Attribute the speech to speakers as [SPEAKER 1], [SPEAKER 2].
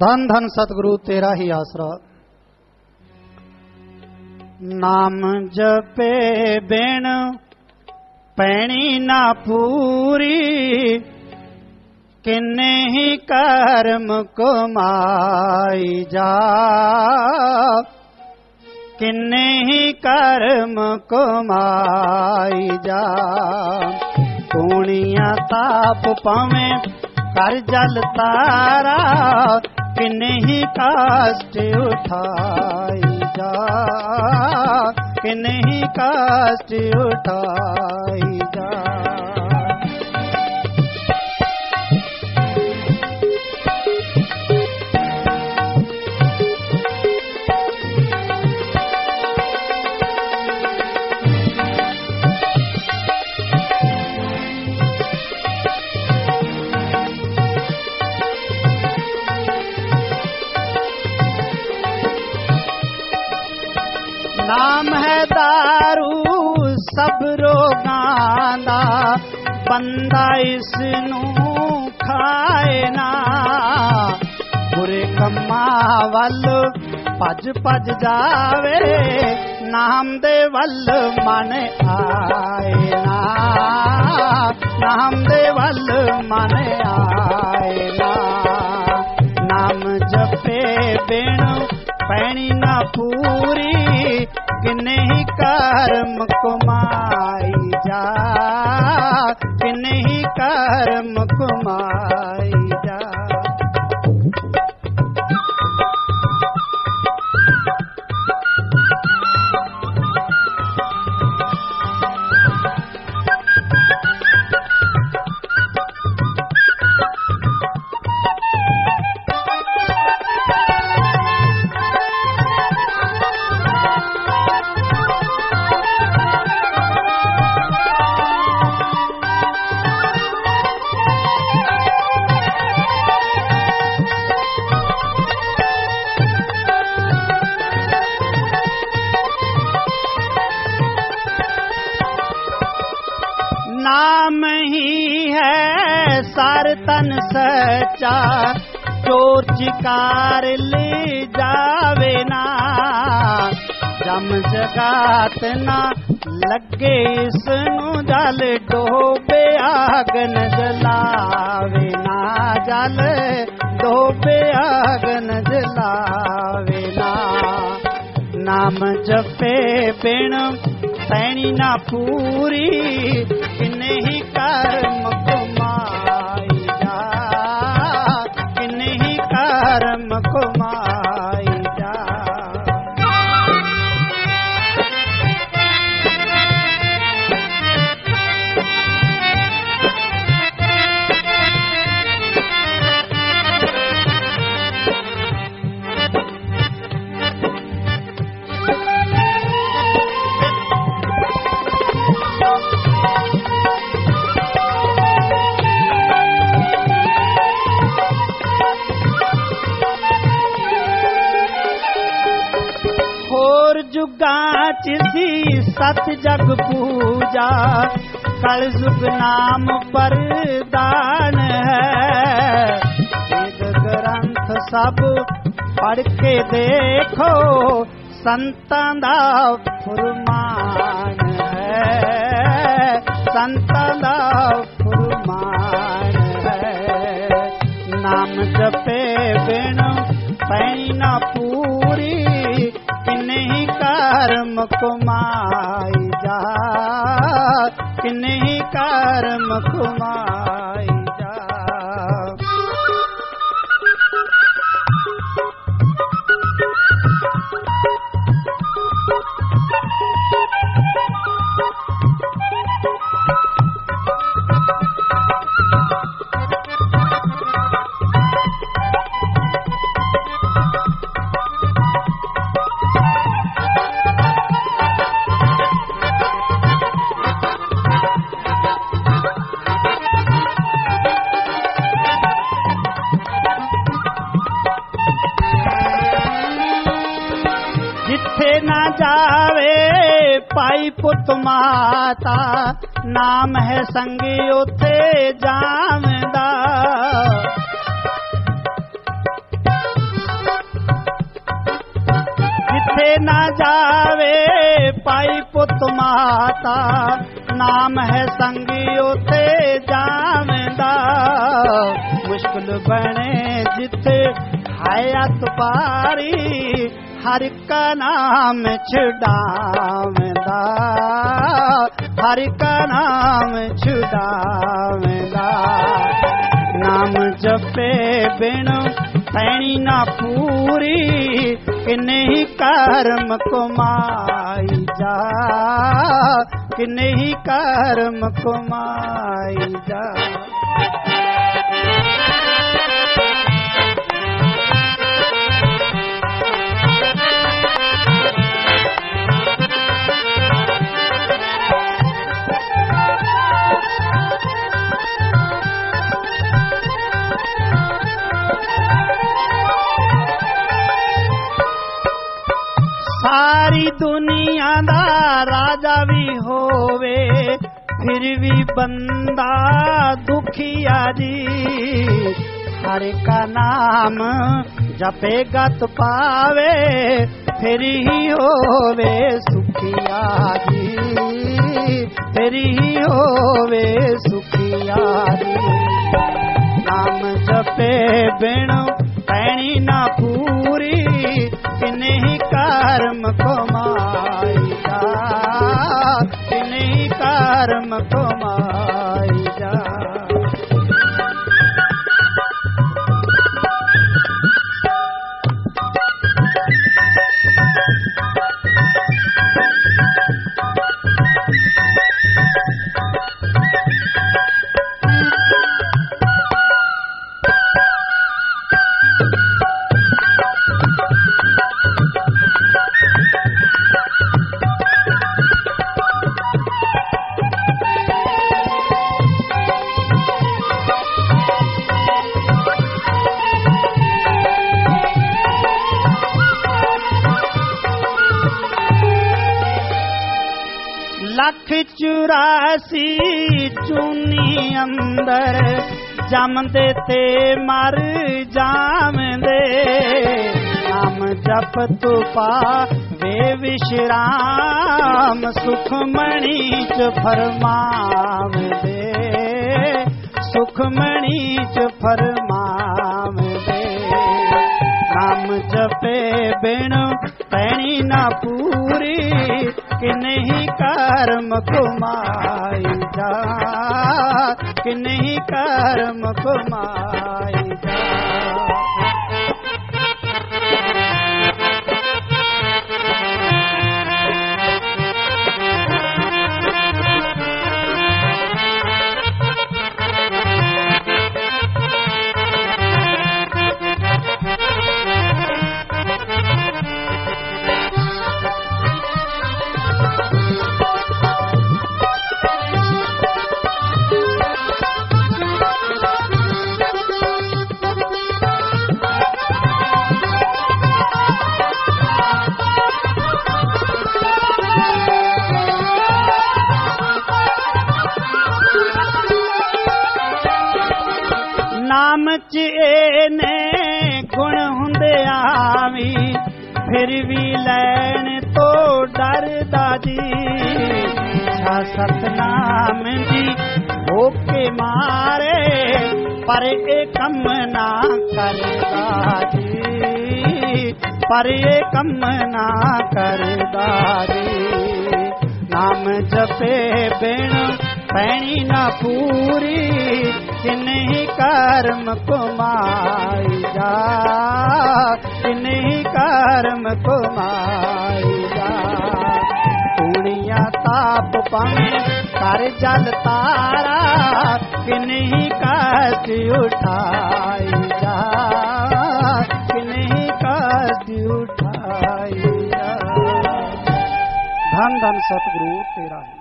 [SPEAKER 1] ਧਨ ਧਨ ਸਤਿਗੁਰੂ, ਤੇਰਾ ਹੀ ਆਸਰਾ। ਨਾਮ ਜਪੇ ਬਿਨ ਪੈਣੀ ਨਾ ਪੂਰੀ, ਕਿੰਨੇ ਹੀ ਕਰਮ ਕਮਾਈ ਜਾ। ਕਿੰਨੇ ਹੀ ਕਰਮ ਕਮਾਈ ਜਾ। ਪੂਣੀਆਂ ਤਾਪ ਪਾਵੇਂ ਕਰ ਜਲ ਤਾਰਾ किन ही कास्ट उठाई जा। किन ही कास्ट उठाई जा। ਸਭ ਦਾ ਬੰਦਾ ਇਸ ਨੂੰ ਖਾਏ ਨਾ। ਬੁਰੇ ਕੰਮਾਂ ਵੱਲ ਭੱਜ ਭੱਜ ਜਾਵੇ, ਨਾਮ ਦੇ ਵੱਲ ਮਨ ਆਏ ਨਾ। ਨਾਮ ਦੇ ਵੱਲ ਮਨ ਆਏ ਨਾ। ਨਾਮ ਜਪੇ ਬਿਨ ਪੈਣੀ ਨਾ ਪੂਰੀ, ਕਿੰਨੇ ਹੀ ਕਰਮ ਕੁਮਾਰ नहीं कर्म कुमार। नाम ही है सार तन सचा चोर चिकार ले जावे ना। जम जगात ना लगे इसनु जल डोबे आगन जलावे ना। जल डोबे आगन जलावे ना। नाम जपे बिण सैनी ना पूरी नहीं कर ਜੁਗਾਂ ਚ ਸੀ ਸਤ ਜਗ ਪੂਜਾ। ਕਲ ਜੁਗ ਨਾਮ ਪਰਦਾਨ ਹੈ। ਵੇਦ ਗ੍ਰੰਥ ਸਭ ਪੜ ਕੇ ਦੇਖੋ, ਸੰਤਾਂ ਦਾ ਫਰਮਾਨ ਹੈ। ਸੰਤਾਂ ਦਾ ਫਰਮਾਨ ਹੈ। ਨਾਮ ਜਪੇ ਬਿਨ ਪੈਣਾ ਪੂਰੀ। कर्म कुमाई जा किन्हीं कर्म कुमार न जावे पाई पुत माता। नाम है संगी उथे जामदा जिथे न जावे पाई पुत माता। नाम है संगी उथे जामदा मुश्किल बने जिथे हाया तुपारी हर का नाम छुडावंदा हर का नाम छुडावंदा नाम जपे भेणु पैणी ना पूरी कनी कर्म कमाई कनी कर्म कमाई ਦੁਨੀਆ ਦਾ ਰਾਜਾ ਵੀ ਹੋਵੇ, ਫਿਰ ਵੀ ਬੰਦਾ ਦੁਖੀਆ ਜੀ। ਹਰ ਕਾ ਨਾਮ ਜਪੇ ਗਤ ਪਾਵੇ, ਫਿਰ ਹੀ ਹੋਵੇ ਸੁਖੀਆ ਜੀ। ਫਿਰ ਹੀ ਹੋਵੇ ਸੁਖੀਆ ਜੀ। ਨਾਮ ਜਪੇ ਬਿਨ ਪੈਣੀ ਨਾ ਪੂਰੀ कर्म को माई का कर्म को ਚੁਰਾਸੀ ਚੂਨੀ ਅੰਦਰ ਜੰਮਦੇ ਤੇ ਮਰ ਜਾਵਦੇ ਨਾਮ ਜਪ ਤੂ ਪਾਵੇ ਵਿਸ਼ਰਾਮ ਸੁਖ ਚ ਫਰਮਾਵਦੇ। ਸੁਖ ਮਣੀ ਚ ਫਰਮਾਵਦੇ। ਨਾਮ ਜਪੇ ਬਿਨ ਪੈਣੀ ਨਾ ਪੂਰੀ किन्हीं कर्म कुमाई जा किन्हीं कर्म कुमाई जा। ਚ ਇਹਨੇ ਗੁਣ ਹੁੰਦੇ ਆਵੀ, ਫਿਰ ਵੀ ਲੈਣ ਤੋਂ ਡਰਦਾ ਜੀ। ਛਾ ਸਤਨਾਮ ਜੀ ਹੋ ਕੇ ਮਾਰੇ, ਪਰ ਇਹ ਕੰਮ ਨਾ ਕਰਦਾ ਜੀ। ਪਰ ਇਹ ਕੰਮ ਨਾ ਕਰਦਾ ਜੀ। ਨਾਮ ਜਪੇ ਬਿਨ फैणी ना पूरी, इन्हीं कर्म कुमाई जा। इन्हीं कर्म कुमाई जा। पूर्णिया ताप पंग कर जल तारा किन्हीं कष्ट उठाई जा। किन्हीं कष्ट उठाई धन धन सतगुरु तेरा है।